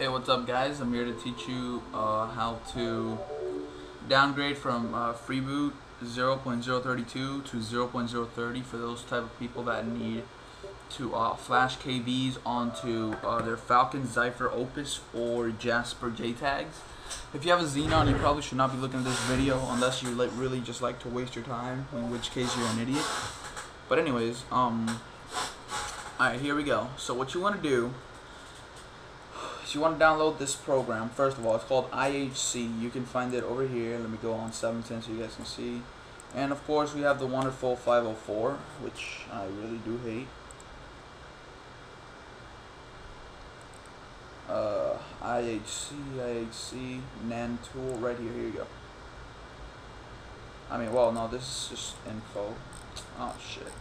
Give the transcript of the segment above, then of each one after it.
Hey, what's up guys? I'm here to teach you uh, how to downgrade from uh, Freeboot 0.032 to 0.030 for those type of people that need to uh, flash KVs onto uh, their Falcon, Zephyr, Opus, or Jasper JTAGs. If you have a Xenon, you probably should not be looking at this video unless you like really just like to waste your time, in which case you're an idiot. But anyways, um, alright, here we go. So what you want to do is you want to download this program. First of all, it's called IHC. You can find it over here. Let me go on 710 so you guys can see. And of course, we have the wonderful 504, which I really do hate. Uh, IHC, IHC, NAND tool, right here, here you go. I mean, well, no, this is just info. Oh, shit.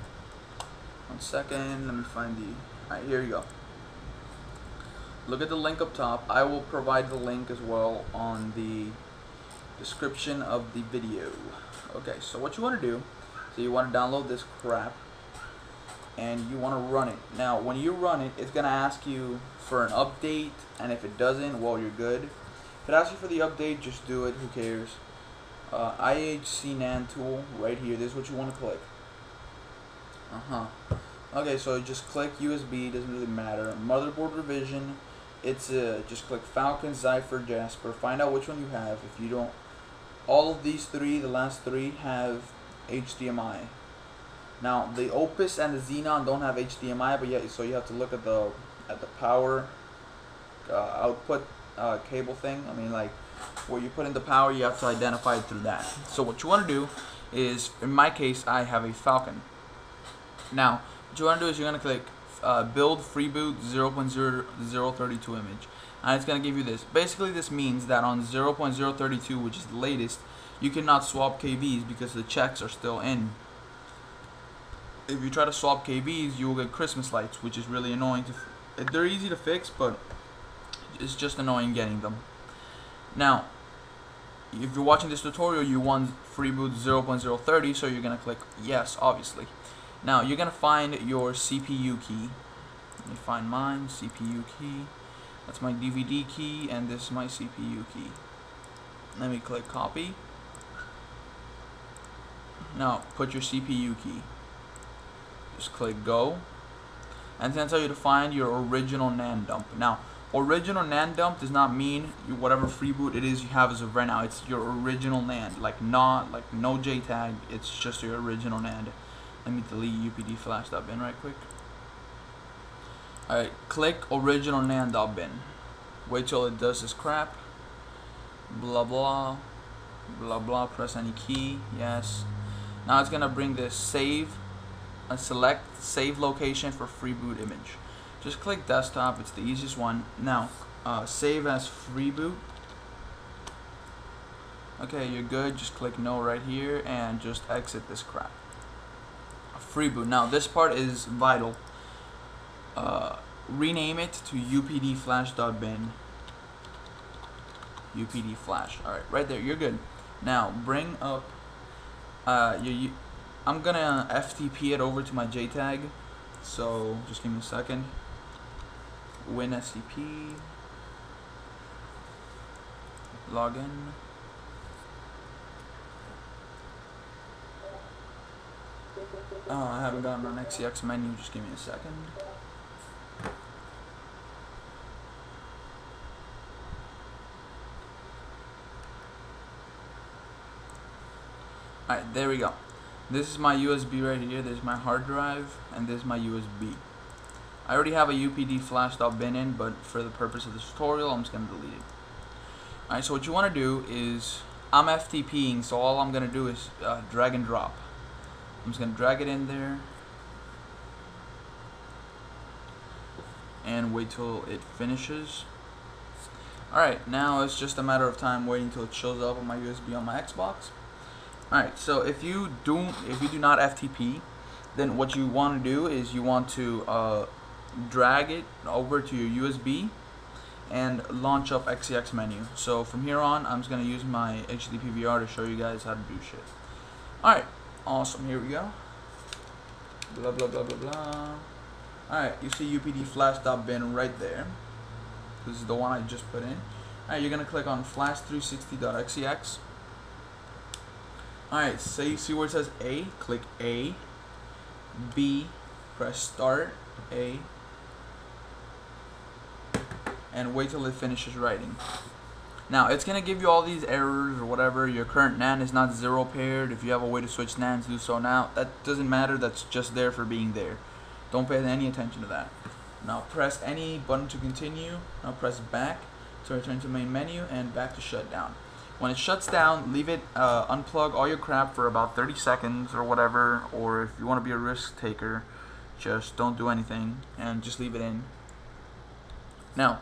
One second, let me find the, alright, here you go. Look at the link up top. I will provide the link as well on the description of the video. Okay, so what you want to do, so you want to download this crap, and you want to run it. Now, when you run it, it's going to ask you for an update, and if it doesn't, well, you're good. If it asks you for the update, just do it, who cares. Uh, IHC NAND tool, right here, this is what you want to click. Uh-huh. Okay, so just click USB, doesn't really matter. Motherboard revision, it's uh, just click Falcon, Zephyr, Jasper. Find out which one you have. If you don't, all of these three, the last three, have HDMI. Now the Opus and the Xenon don't have HDMI, but yeah, so you have to look at the at the power uh, output uh, cable thing. I mean, like where you put in the power, you have to identify it through that. So what you want to do is, in my case, I have a Falcon. Now, what you want to do is you're going to click uh, build freeboot 0.0032 image. And it's going to give you this. Basically this means that on 0.032 which is the latest you cannot swap KVs because the checks are still in. If you try to swap KVs you will get Christmas lights which is really annoying to they're easy to fix but it's just annoying getting them. Now if you're watching this tutorial you want freeboot 0.030 so you're gonna click yes obviously now you're gonna find your CPU key. Let me find mine, CPU key. That's my DVD key and this is my CPU key. Let me click copy. Now put your CPU key. Just click go. And then tell you to find your original NAND dump. Now original NAND dump does not mean whatever freeboot it is you have as of right now. It's your original NAND. Like not like no JTAG. It's just your original NAND. Let me delete UPD flash.bin right quick. Alright, click original NAND.bin. Wait till it does this crap. Blah blah. Blah blah. Press any key. Yes. Now it's gonna bring this save and select save location for freeboot image. Just click desktop, it's the easiest one. Now, uh, save as freeboot. Okay, you're good. Just click no right here and just exit this crap freeboot. Now this part is vital. Uh, rename it to upd flash.bin. upd flash. All right, right there. You're good. Now bring up. Uh, you, I'm gonna FTP it over to my JTAG. So just give me a second. WinSCP. Login. Oh, I haven't gotten on XEX menu. Just give me a second. Alright, there we go. This is my USB right here. There's my hard drive, and there's my USB. I already have a UPD flash.bin in, but for the purpose of this tutorial, I'm just going to delete it. Alright, so what you want to do is, I'm FTPing, so all I'm going to do is uh, drag and drop. I'm just going to drag it in there and wait till it finishes. Alright, now it's just a matter of time waiting till it shows up on my USB on my Xbox. Alright, so if you do if you do not FTP, then what you want to do is you want to uh, drag it over to your USB and launch up XEX menu. So from here on, I'm just going to use my HD PVR to show you guys how to do shit. Alright, Awesome, here we go. Blah, blah, blah, blah, blah. Alright, you see UPD flash.bin right there. This is the one I just put in. Alright, you're gonna click on flash360.xex. Alright, so you see where it says A, click A, B, press start, A, and wait till it finishes writing. Now, it's going to give you all these errors or whatever. Your current NAND is not zero paired. If you have a way to switch NANDs, do so now. That doesn't matter. That's just there for being there. Don't pay any attention to that. Now, press any button to continue. Now, press back to return to main menu and back to shutdown. When it shuts down, leave it, uh, unplug all your crap for about 30 seconds or whatever. Or if you want to be a risk taker, just don't do anything and just leave it in. Now,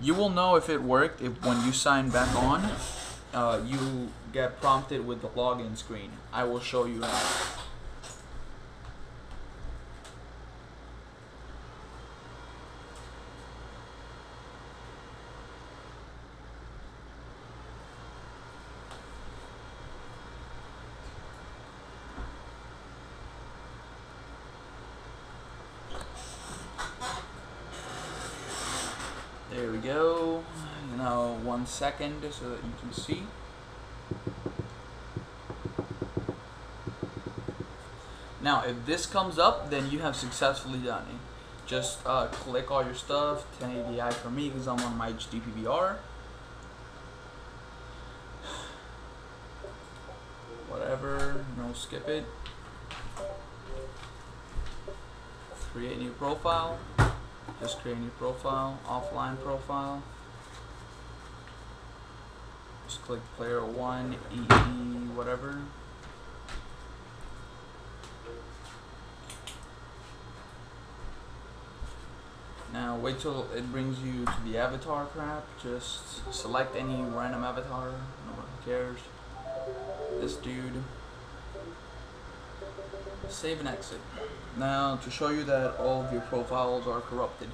you will know if it worked if when you sign back on, uh, you get prompted with the login screen. I will show you how. We go. know, one second so that you can see. Now if this comes up then you have successfully done it. Just uh, click all your stuff, 1080i for me because I'm on my HD PVR. Whatever, no skip it. Create new profile. Just create a new profile, offline profile. Just click player one, EE, whatever. Now wait till it brings you to the avatar crap. Just select any random avatar. No one cares. This dude. Save and exit. Now to show you that all of your profiles are corrupted.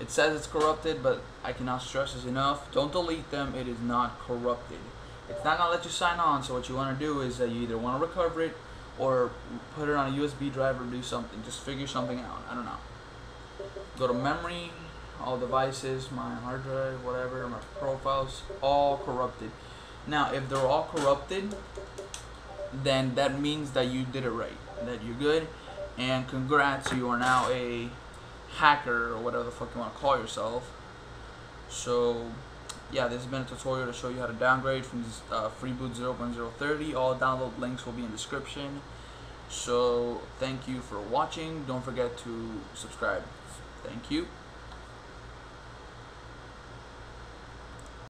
It says it's corrupted, but I cannot stress this enough. Don't delete them, it is not corrupted. It's not gonna let you sign on, so what you wanna do is that you either wanna recover it or put it on a USB drive or do something. Just figure something out. I don't know. Go to memory, all devices, my hard drive, whatever, my profiles, all corrupted. Now, if they're all corrupted, then that means that you did it right, that you're good, and congrats, you are now a hacker or whatever the fuck you want to call yourself. So, yeah, this has been a tutorial to show you how to downgrade from uh, Freeboot 0.030. All download links will be in the description. So, thank you for watching. Don't forget to subscribe. Thank you.